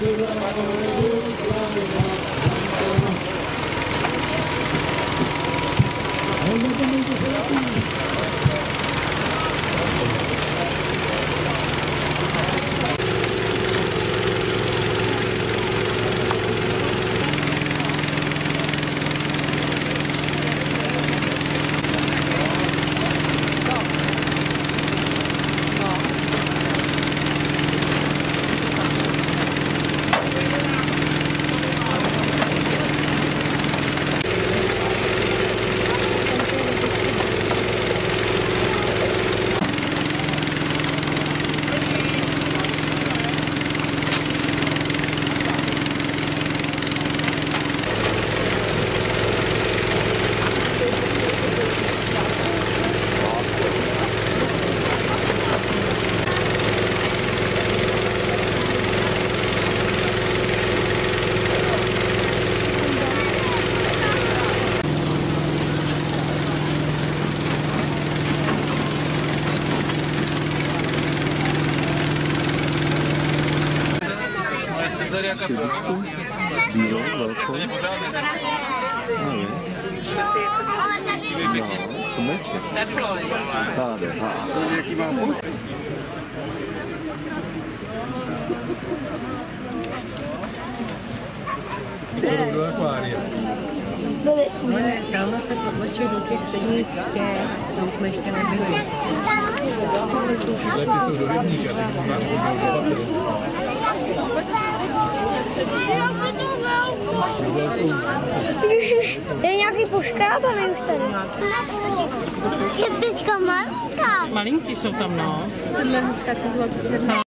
Thank you. Siličku, bílou, velkou. No, no, sumeček. Tady, ha. Co do akvária. No ne, tamhle se protlačí do těch předních těch, tam jsme ještě nebyli. Ty jsou do rybníka, teď mám. Je nějaký poškrábaný už tady. Je pecka malinká. Malinký jsou tam, no. Tohle dneska tyhle černé.